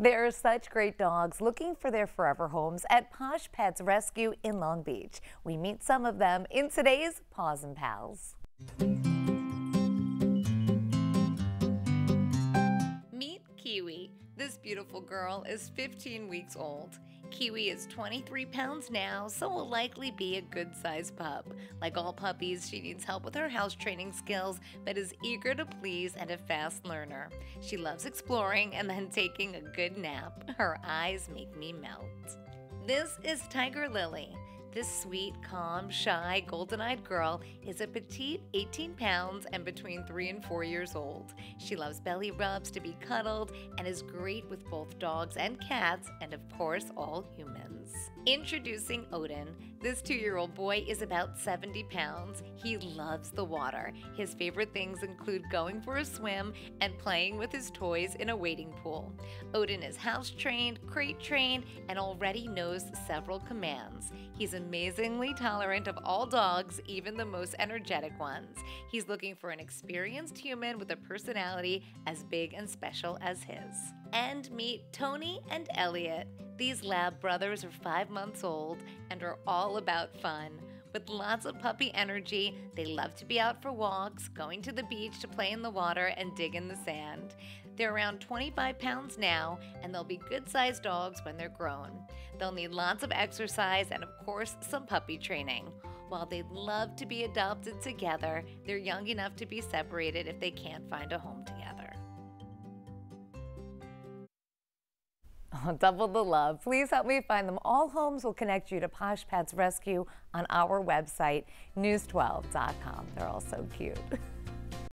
There are such great dogs looking for their forever homes at Posh Pets Rescue in Long Beach. We meet some of them in today's Paws and Pals. Meet Kiwi. This beautiful girl is 15 weeks old. Kiwi is 23 pounds now, so will likely be a good sized pup. Like all puppies, she needs help with her house training skills, but is eager to please and a fast learner. She loves exploring and then taking a good nap. Her eyes make me melt. This is Tiger Lily. This sweet, calm, shy, golden eyed girl is a petite 18 pounds and between 3 and 4 years old. She loves belly rubs to be cuddled and is great with both dogs and cats, and of course, all humans. Introducing Odin. This two year old boy is about 70 pounds. He loves the water. His favorite things include going for a swim and playing with his toys in a wading pool. Odin is house trained, crate trained, and already knows several commands. He's amazingly tolerant of all dogs, even the most energetic ones. He's looking for an experienced human with a personality as big and special as his. And meet Tony and Elliot. These lab brothers are five months old and are all about fun. With lots of puppy energy, they love to be out for walks, going to the beach to play in the water and dig in the sand. They're around 25 pounds now, and they'll be good sized dogs when they're grown. They'll need lots of exercise and, of course, some puppy training. While they'd love to be adopted together, they're young enough to be separated if they can't find a home together. Double the love. Please help me find them. All homes will connect you to Posh Pets Rescue on our website, news12.com. They're all so cute.